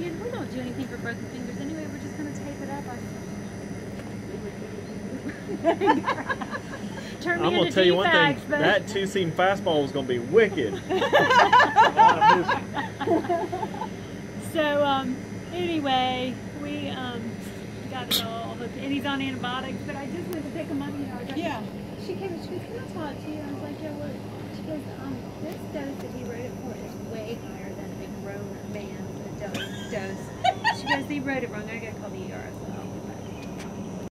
do anything for broken fingers anyway. We're just gonna tape it up. I Turn me I'm gonna into tell you one thing. But- That two seam fastball was gonna be wicked. So um, anyway, we um, got it all hooked, and he's on antibiotics. But I just went to pick him up. You know, I was like, Yeah. She came and she goes, "Can I talk because they wrote it wrong. I got called the ER.